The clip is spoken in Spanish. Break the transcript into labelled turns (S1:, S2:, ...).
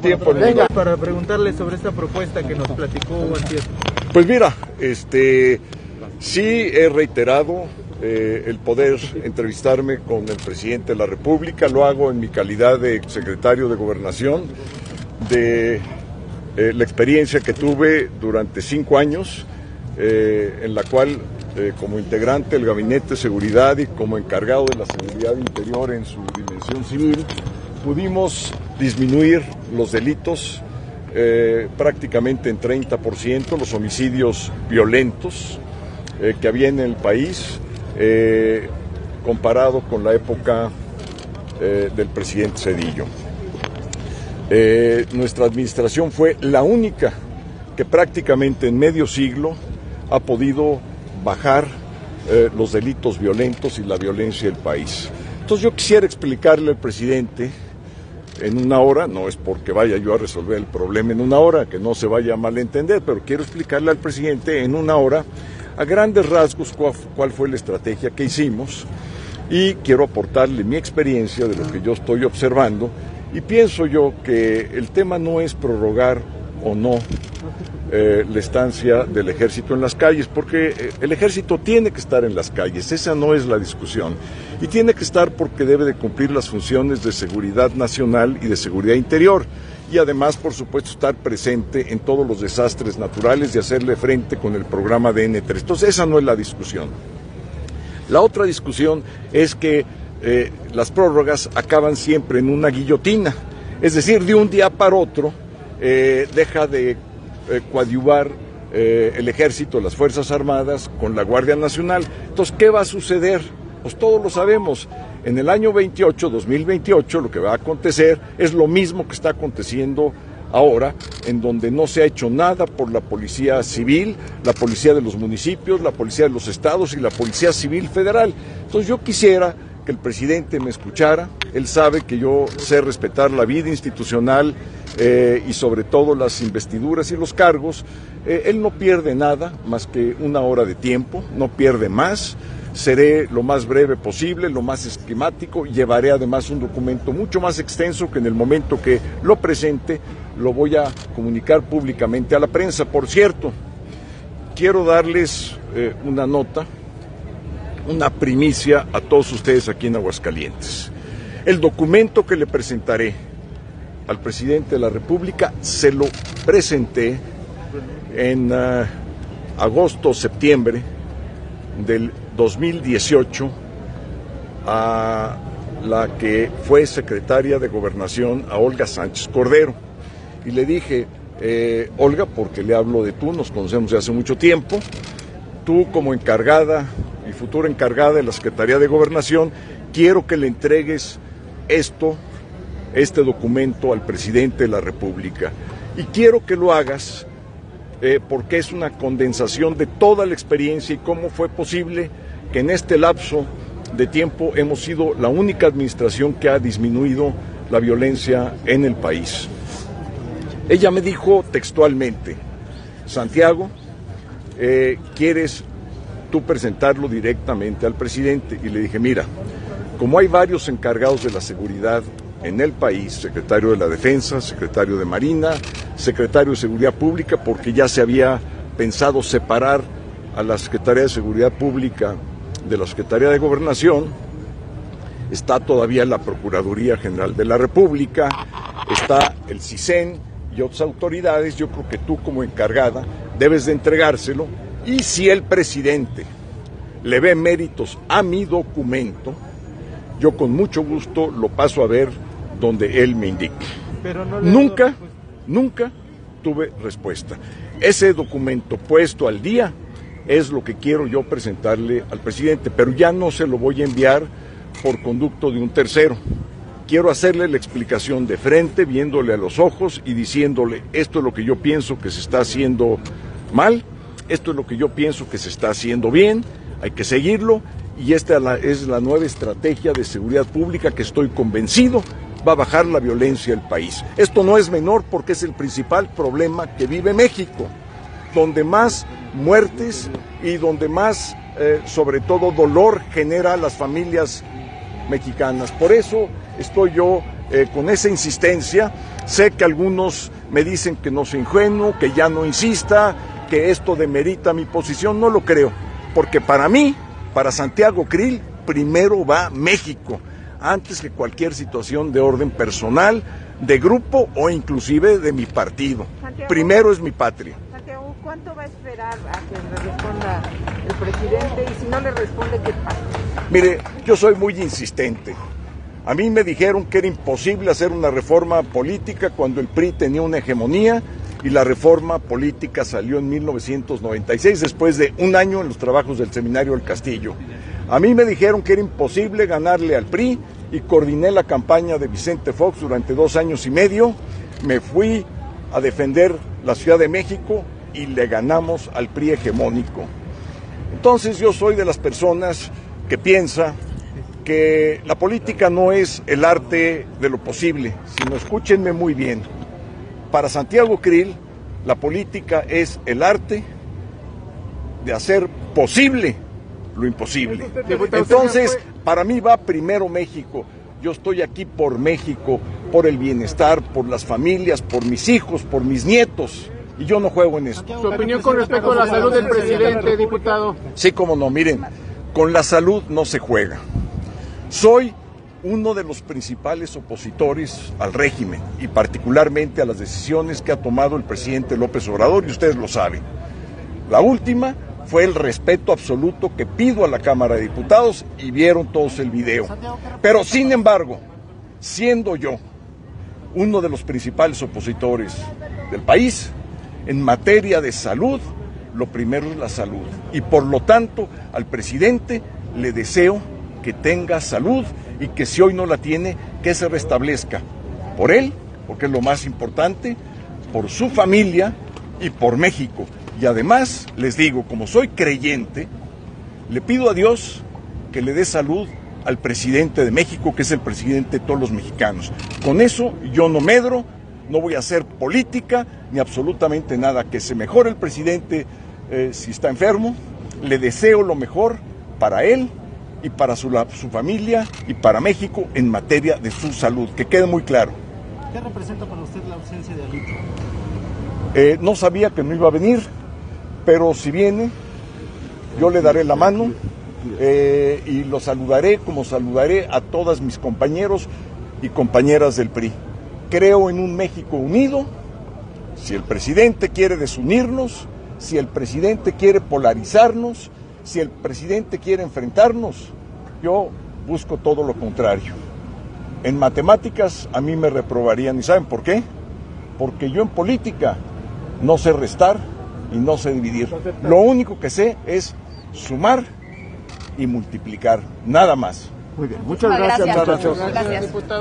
S1: tiempo.
S2: Venga. Para preguntarle sobre esta propuesta que nos platicó.
S1: Pues mira, este, sí he reiterado eh, el poder entrevistarme con el presidente de la República, lo hago en mi calidad de secretario de Gobernación, de eh, la experiencia que tuve durante cinco años, eh, en la cual como integrante del Gabinete de Seguridad y como encargado de la seguridad interior en su dimensión civil, pudimos disminuir los delitos eh, prácticamente en 30%, los homicidios violentos eh, que había en el país, eh, comparado con la época del presidente Cedillo. Nuestra administración fue la única que prácticamente en medio siglo ha podido bajar los delitos violentos y la violencia del país. Entonces yo quisiera explicarle al presidente en una hora, no es porque vaya yo a resolver el problema en una hora, que no se vaya a malentender, pero quiero explicarle al presidente en una hora a grandes rasgos cuál, fue la estrategia que hicimos y quiero aportarle mi experiencia de lo que yo estoy observando y pienso yo que el tema no es prorrogar o no eh, la estancia del ejército en las calles, porque eh, el ejército tiene que estar en las calles, esa no es la discusión, y tiene que estar porque debe de cumplir las funciones de seguridad nacional y de seguridad interior, y además, por supuesto, estar presente en todos los desastres naturales y hacerle frente con el programa de N3. Entonces, esa no es la discusión. La otra discusión es que eh, las prórrogas acaban siempre en una guillotina, es decir, de un día para otro eh, deja de eh, coadyuvar eh, el ejército, las Fuerzas Armadas con la Guardia Nacional. Entonces, ¿qué va a suceder? Pues todos lo sabemos. En el año 28, 2028, lo que va a acontecer es lo mismo que está aconteciendo ahora, en donde no se ha hecho nada por la policía civil, la policía de los municipios, la policía de los estados y la policía civil federal. Entonces yo quisiera que el presidente me escuchara, él sabe que yo sé respetar la vida institucional eh, y sobre todo las investiduras y los cargos, eh, él no pierde nada más que una hora de tiempo, no pierde más. Seré lo más breve posible, lo más esquemático, llevaré además un documento mucho más extenso que en el momento que lo presente. Lo voy a comunicar públicamente a la prensa. Por cierto, quiero darles eh, una nota, una primicia a todos ustedes aquí en Aguascalientes. El documento que le presentaré al presidente de la República se lo presenté en uh, agosto, septiembre del 2018 a la que fue secretaria de Gobernación, a Olga Sánchez Cordero. Y le dije, eh, Olga, porque le hablo de tú, nos conocemos de hace mucho tiempo, tú como encargada futura encargada de la Secretaría de Gobernación, quiero que le entregues esto, este documento al presidente de la República. Y quiero que lo hagas eh, porque es una condensación de toda la experiencia y cómo fue posible que en este lapso de tiempo hemos sido la única administración que ha disminuido la violencia en el país. Ella me dijo textualmente, Santiago, eh, ¿quieres tú presentarlo directamente al presidente? Y le dije, mira, como hay varios encargados de la seguridad en el país, secretario de la Defensa, secretario de Marina, secretario de Seguridad Pública, porque ya se había pensado separar a la Secretaría de Seguridad Pública de la Secretaría de Gobernación, está todavía la Procuraduría General de la República, está el CISEN y otras autoridades, yo creo que tú como encargada debes de entregárselo y si el presidente le ve méritos a mi documento, yo con mucho gusto lo paso a ver donde él me indique.
S2: Pero no
S1: Nunca, nunca tuve respuesta. Ese documento puesto al día es lo que quiero yo presentarle al presidente, pero ya no se lo voy a enviar por conducto de un tercero. Quiero hacerle la explicación de frente, viéndole a los ojos y diciéndole, esto es lo que yo pienso que se está haciendo mal, esto es lo que yo pienso que se está haciendo bien, hay que seguirlo y esta es la- nueva estrategia de seguridad pública que estoy convencido va a bajar la violencia del país. Esto no es menor porque es el principal problema que vive México, donde más muertes y donde más, eh, sobre todo, dolor genera a las familias mexicanas. Por eso estoy yo eh, con esa insistencia Sé que algunos me dicen que no soy ingenuo, que ya no insista, que esto demerita mi posición. No lo creo, porque para mí, para Santiago Krill, primero va México, antes que cualquier situación de orden personal, de grupo o inclusive de mi partido. Primero es mi patria.
S3: Santiago, ¿cuánto va a esperar a que le responda el presidente? Y si no le responde, ¿qué pasa?
S1: Mire, yo soy muy insistente. A mí me dijeron que era imposible hacer una reforma política cuando el PRI tenía una hegemonía y la reforma política salió en 1996, después de un año en los trabajos del Seminario del Castillo. A mí me dijeron que era imposible ganarle al PRI y coordiné la campaña de Vicente Fox durante dos años y medio. Me fui a defender la Ciudad de México y le ganamos al PRI hegemónico. Entonces yo soy de las personas que piensa que la política no es el arte de lo posible, sino escúchenme muy bien. Para Santiago Krill, la política es el arte de hacer posible lo imposible. Entonces, para mí va primero México. Yo estoy aquí por México, por el bienestar, por las familias, por mis hijos, por mis nietos. Y yo no juego en esto.
S2: Su opinión con respecto a la salud del presidente, diputado.
S1: Sí, como no. Miren, con la salud no se juega. Soy uno de los principales opositores al régimen y particularmente a las decisiones que ha tomado el presidente López Obrador y ustedes lo saben. La última fue el respeto absoluto que pido a la Cámara de Diputados y vieron todos el video. Pero sin embargo, siendo yo uno de los principales opositores del país, en materia de salud, lo primero es la salud. Y por lo tanto, al presidente le deseo que tenga salud y que si hoy no la tiene, que se restablezca. Por él, porque es lo más importante, por su familia y por México. Y además, les digo, como soy creyente, le pido a Dios que le dé salud al presidente de México, que es el presidente de todos los mexicanos. Con eso yo no medro, no voy a hacer política ni absolutamente nada. Que se mejore el presidente eh, si está enfermo. Le deseo lo mejor para él y para su, su, familia y para México en materia de su salud. Que quede muy claro.
S2: ¿Qué representa para usted la ausencia de Alito?
S1: Eh, no sabía que no iba a venir, pero si viene, yo le daré la mano eh, y lo saludaré como saludaré a todos mis compañeros y compañeras del PRI. Creo en un México unido. Si el presidente quiere desunirnos, si el presidente quiere polarizarnos, si el presidente quiere enfrentarnos, yo busco todo lo contrario. En matemáticas a mí me reprobarían, ¿y saben por qué? Porque yo en política no sé restar y no sé dividir. Lo único que sé es sumar y multiplicar, nada más.
S2: Muy bien, muchas gracias.
S3: gracias. gracias.